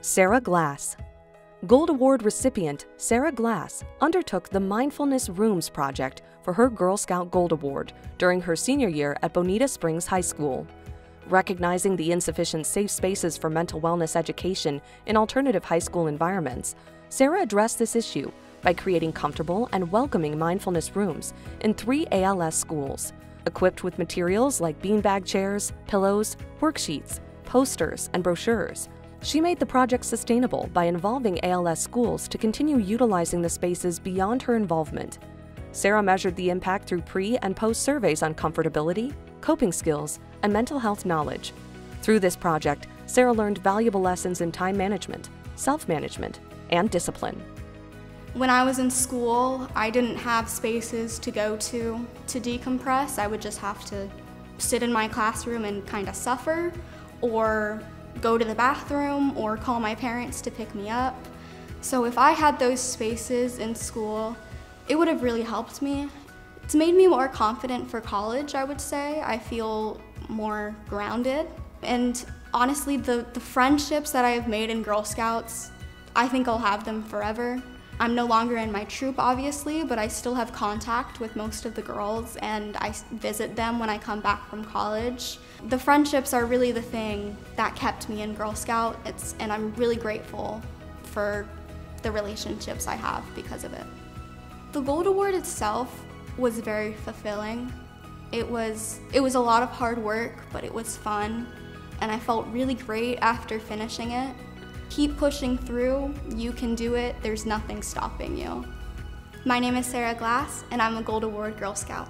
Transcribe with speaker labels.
Speaker 1: Sarah Glass. Gold Award recipient Sarah Glass undertook the Mindfulness Rooms project for her Girl Scout Gold Award during her senior year at Bonita Springs High School. Recognizing the insufficient safe spaces for mental wellness education in alternative high school environments, Sarah addressed this issue by creating comfortable and welcoming mindfulness rooms in three ALS schools, equipped with materials like beanbag chairs, pillows, worksheets, posters, and brochures. She made the project sustainable by involving ALS schools to continue utilizing the spaces beyond her involvement. Sarah measured the impact through pre and post surveys on comfortability, coping skills, and mental health knowledge. Through this project, Sarah learned valuable lessons in time management, self management, and discipline.
Speaker 2: When I was in school, I didn't have spaces to go to to decompress. I would just have to sit in my classroom and kind of suffer, or go to the bathroom, or call my parents to pick me up. So if I had those spaces in school, it would have really helped me. It's made me more confident for college, I would say. I feel more grounded. And honestly, the, the friendships that I have made in Girl Scouts, I think I'll have them forever. I'm no longer in my troop, obviously, but I still have contact with most of the girls and I visit them when I come back from college. The friendships are really the thing that kept me in Girl Scout, it's, and I'm really grateful for the relationships I have because of it. The Gold Award itself was very fulfilling. It was, it was a lot of hard work, but it was fun, and I felt really great after finishing it. Keep pushing through, you can do it, there's nothing stopping you. My name is Sarah Glass, and I'm a Gold Award Girl Scout.